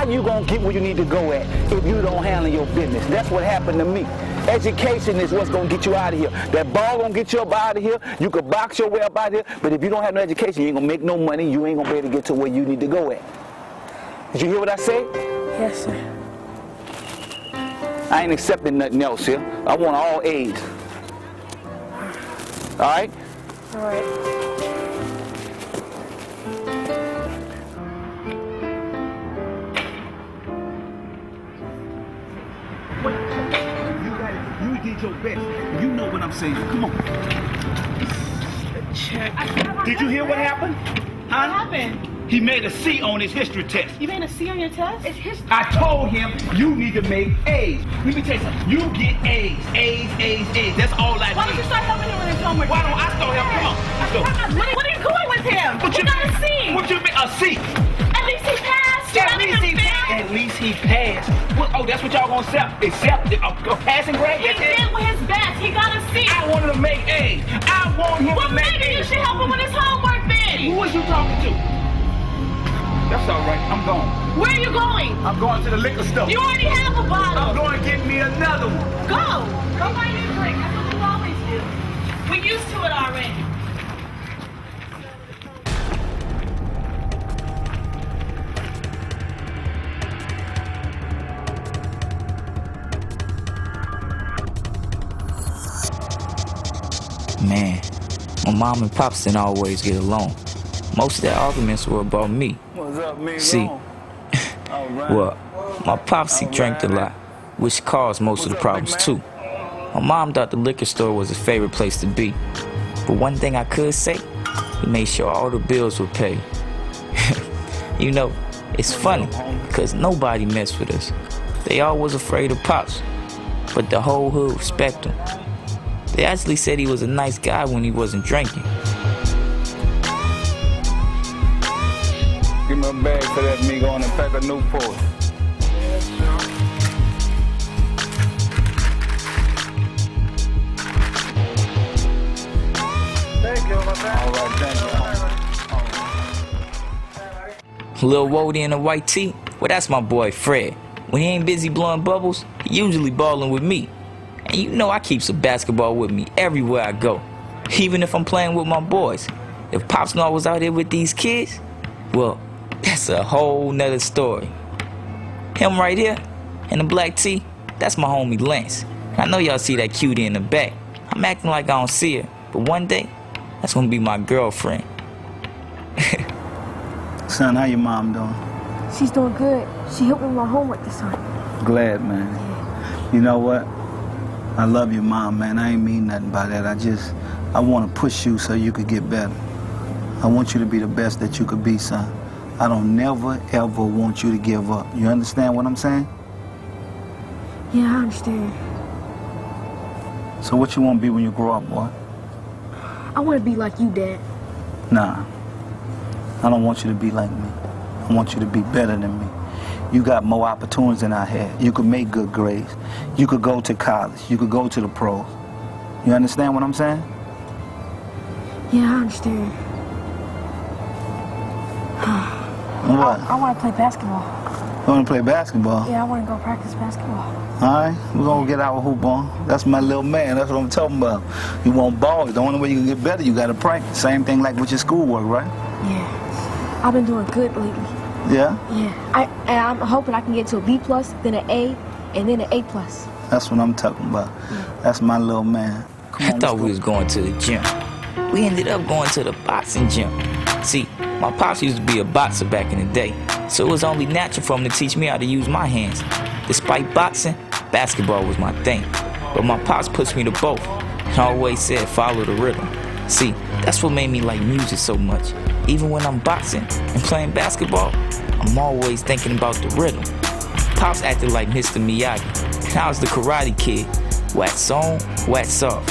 How you gonna get where you need to go at if you don't handle your business? That's what happened to me. Education is what's gonna get you out of here. That ball gonna get you up out of here. You could box your way up out of here, but if you don't have no education, you ain't gonna make no money. You ain't gonna be able to get to where you need to go at. Did you hear what I said? Yes, sir. I ain't accepting nothing else here. I want all A's. All right? All right. Best. You know what I'm saying. Come on. Check. Did you hear what happened? Huh? What happened? He made a C on his history test. You made a C on your test? It's history. I told him you need to make A's. Let me tell you something. You get A's, A's, A's, A's. That's all I Why don't you need. start helping him with his homework? Why don't I start helping? Come on, let's go. What are, what are you doing with him? What you you got a C. What you mean? A C? At least he fail. At least he passed. What, oh, that's what y'all gonna accept? Accept a, a uh, passing grade? He That's it? did with his best. He got a C. I wanted to make A's. I want him Well, to make maybe you should help him with his homework Who then. was you talking to? That's all right. I'm gone. Where are you going? I'm going to the liquor store. You already have a bottle. I'm going to get me another one. Go. Go buy your drink. That's what you always do. We're used to it already. Mom and pops didn't always get along. Most of their arguments were about me. What's up. See, right. Well, my pops he drank a lot, which caused most of the problems too. My mom thought the liquor store was his favorite place to be. But one thing I could say, he made sure all the bills were paid. you know, it's funny because nobody messed with us. They all was afraid of pops, but the whole hood respect him. They actually said he was a nice guy when he wasn't drinking. Give me a bag for that me going and pack a Newport. Thank you, my man. All right, thank you. Lil Wody in a white tee, well that's my boy Fred. When he ain't busy blowing bubbles, he usually balling with me. And you know I keep some basketball with me everywhere I go. Even if I'm playing with my boys. If Pops know I was out here with these kids, well, that's a whole nother story. Him right here, in the black tee, that's my homie Lance. I know y'all see that cutie in the back. I'm acting like I don't see her, but one day, that's gonna be my girlfriend. Son, how your mom doing? She's doing good. She helped me with my homework this time. Glad, man. You know what? I love you, mom, man. I ain't mean nothing by that. I just, I want to push you so you could get better. I want you to be the best that you could be, son. I don't never, ever want you to give up. You understand what I'm saying? Yeah, I understand. So what you want to be when you grow up, boy? I want to be like you, Dad. Nah. I don't want you to be like me. I want you to be better than me. You got more opportunities than I had. You could make good grades. You could go to college. You could go to the pros. You understand what I'm saying? Yeah, I understand. What? I want to play basketball. You want to play basketball? Yeah, I want to go practice basketball. All right, we're gonna get our hoop on. That's my little man. That's what I'm talking about. You want ball. The only way you can get better, you gotta practice. Same thing like with your schoolwork, right? Yeah. I've been doing good lately. Yeah. Yeah. I and I'm hoping I can get to a B plus, then an A, and then an A plus. That's what I'm talking about. That's my little man. Come I on, thought we was going to the gym. We ended up going to the boxing gym. See, my pops used to be a boxer back in the day, so it was only natural for him to teach me how to use my hands. Despite boxing, basketball was my thing. But my pops pushed me to both and always said follow the rhythm. See, that's what made me like music so much. Even when I'm boxing and playing basketball, I'm always thinking about the rhythm. Pops acted like Mr. Miyagi, and I was the karate kid. Wax on, wax off.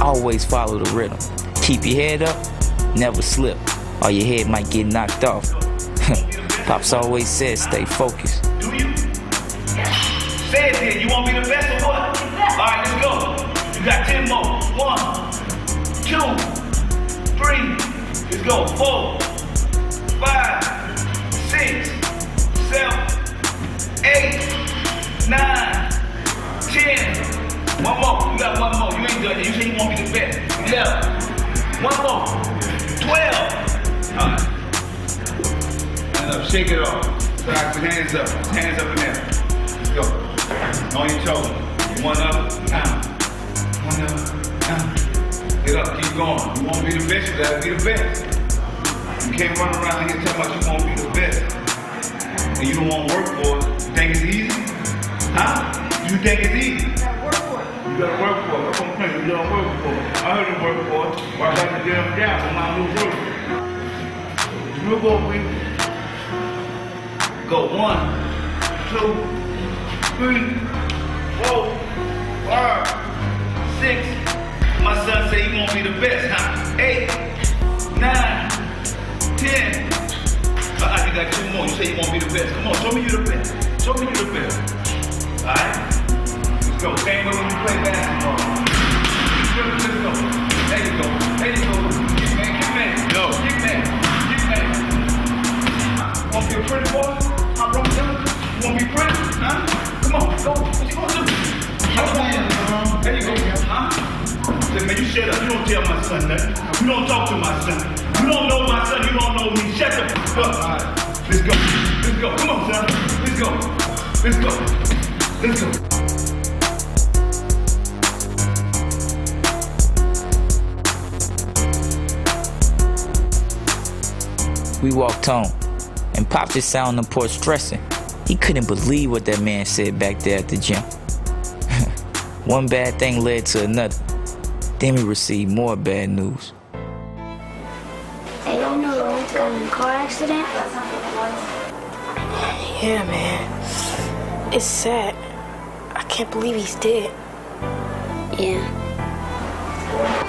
Always follow the rhythm. Keep your head up, never slip, or your head might get knocked off. Pops always said stay focused. Do you? Say it then. You want me the best or what? All right, let's go. You got 10 more. One, two, go. Four, five, six, seven, eight, nine, ten. One more. You got one more. You ain't done it. You say you want to be the best. Eleven. One more. Twelve. All right. Stand up. Shake it off. Relax your hands up. Hands up in there. Let's go. On your toes. One up. Down. One up. Down. Get up. Keep going. You want to be the best. You got to be the best. You can't run around here talking about you want to be the best. And you don't want to work for it. You think it's easy? Huh? You think it's easy? You gotta work for it. You gotta work for it. Come on, you don't work for it. I heard you work for it. Why got the damn job on my new work? You go, please. Go one, two, three, four, five, six. My son say he gonna be the best, huh? Eight, nine, ten. Uh, you got two more. You say you want to be the best. Come on, show me you the best. Show me you the best. All right? Let's go. Same way when you play basketball. Let's go. There you go. There you go. Get man. Get man. Go. Get man. Get. You want to be a pretty boy? Huh, bro? You want to be pretty? Huh? Come on. Go. What you gonna do? Come on. There you go. Huh? Say, man, you shut up. You don't tell my son nothing. You don't talk to my son. You don't know my son. You don't know me. Shut the f up. Let's go. Let's go. Come on, son. Let's go. Let's go. Let's go. We walked home, and Pop just sat on the porch stressing. He couldn't believe what that man said back there at the gym. One bad thing led to another. Then we received more bad news. They don't know Lawrence got in a car accident. Yeah, man. It's sad. I can't believe he's dead. Yeah.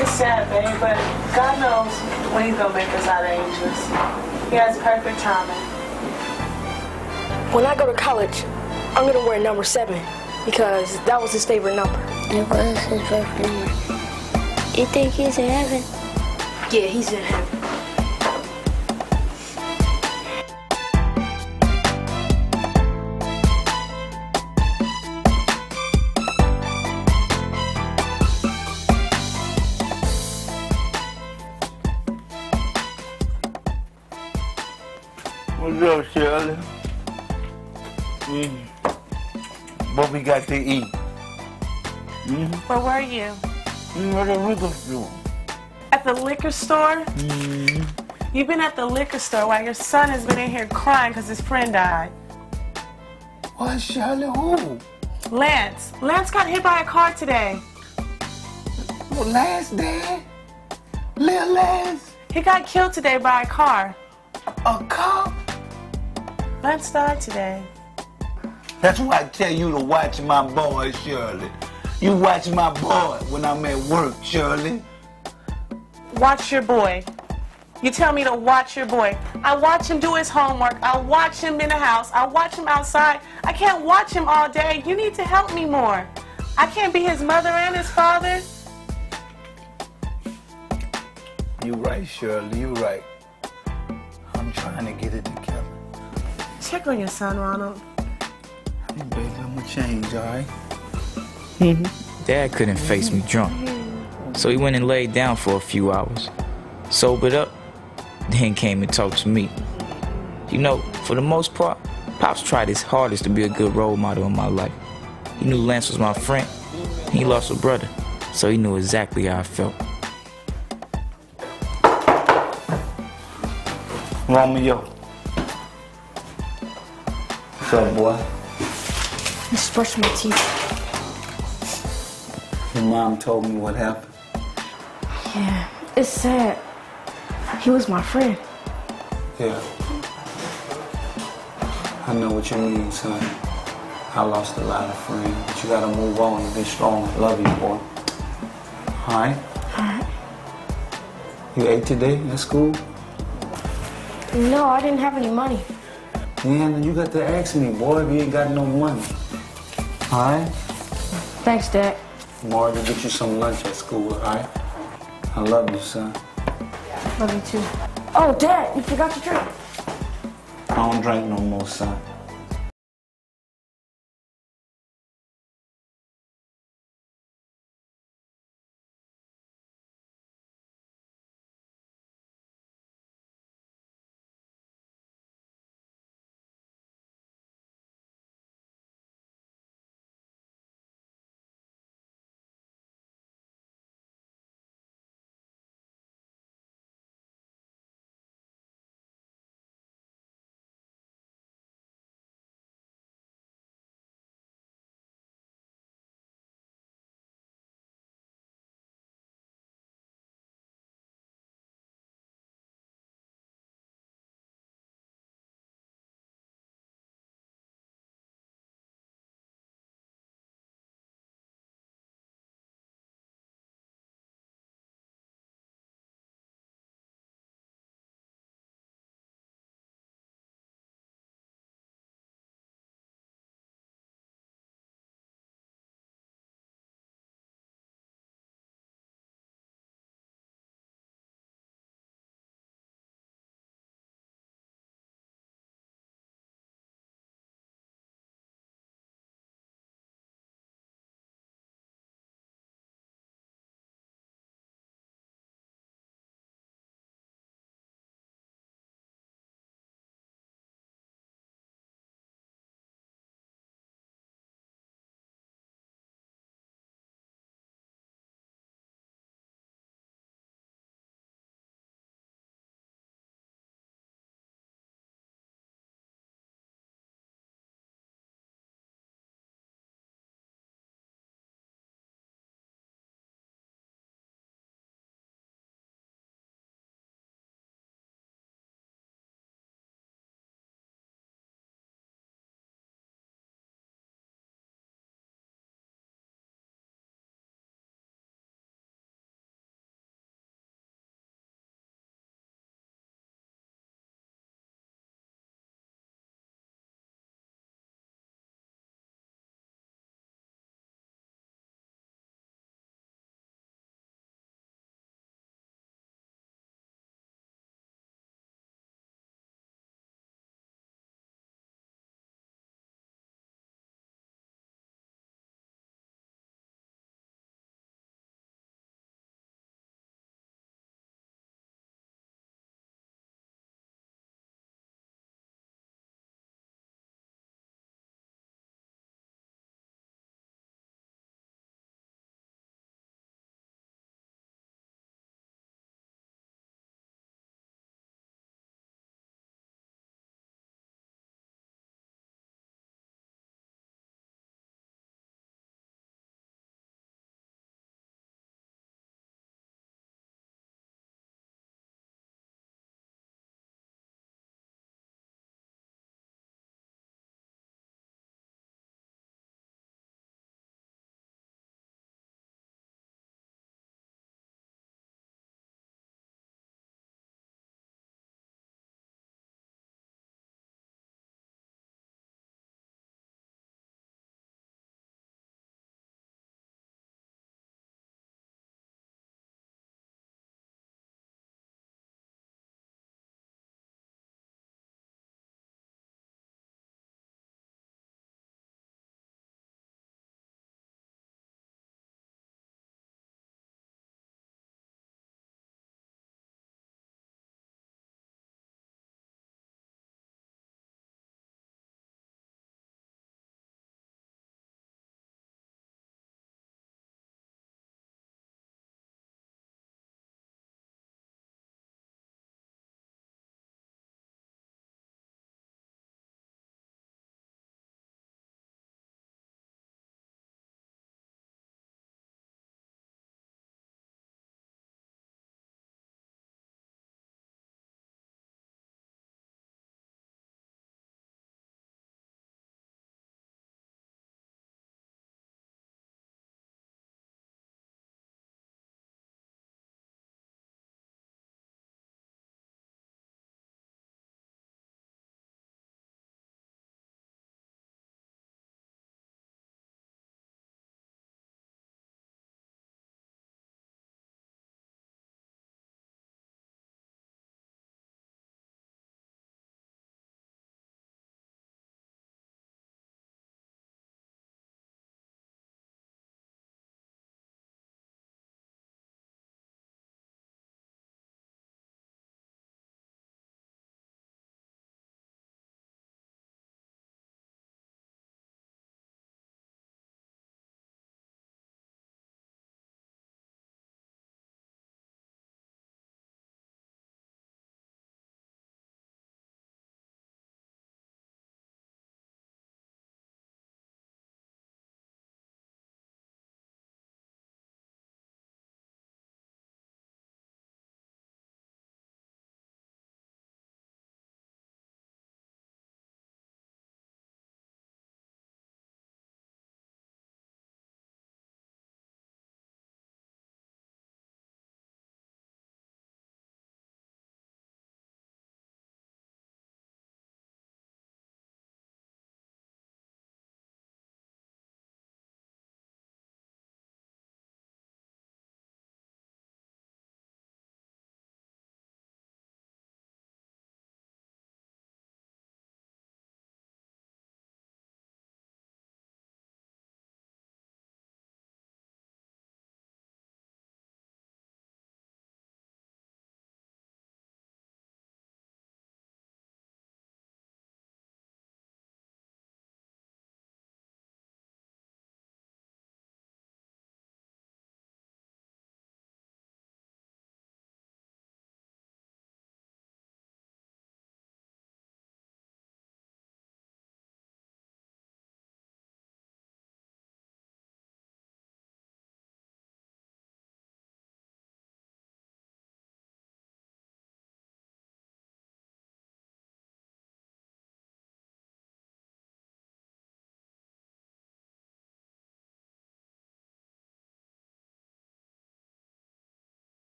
It's sad, babe, but God knows when He's gonna make us out of angels. He has perfect timing. When I go to college, I'm gonna wear number seven because that was his favorite number. It was his birthday number. You think he's in heaven? Yeah, he's in heaven. What's Shirley? Mm. What we got to eat? Mm. Where were you? Mm, at the liquor store. At the liquor store? Mm. You've been at the liquor store while your son has been in here crying because his friend died. What, Shirley? Who? Lance. Lance got hit by a car today. Well, last day? Lil Lance? He got killed today by a car. A cop? Lance died today. That's why I tell you to watch my boy, Shirley. You watch my boy when I'm at work, Shirley. Watch your boy. You tell me to watch your boy. I watch him do his homework. I watch him in the house. I watch him outside. I can't watch him all day. You need to help me more. I can't be his mother and his father. You're right, Shirley. You're right. I'm trying to get it together. Check on your son, Ronald. Hey, baby, I'm gonna change, all right? Mm-hmm. Dad couldn't face me drunk, so he went and laid down for a few hours. Sobered up, then came and talked to me. You know, for the most part, Pops tried his hardest to be a good role model in my life. He knew Lance was my friend. He lost a brother, so he knew exactly how I felt. Romeo. What's up, boy? i Just brush my teeth. Your mom told me what happened. Yeah, it's sad. He was my friend. Yeah. I know what you mean, son. I lost a lot of friends, but you gotta move on and be strong. Love you, boy. Alright? Alright. You ate today at school? No, I didn't have any money. Then you got to ask me, boy, if you ain't got no money. Alright? Thanks, Dad. Tomorrow to get you some lunch at school, alright? I love you, son. Love you too. Oh, Dad, you forgot to drink. I don't drink no more, son.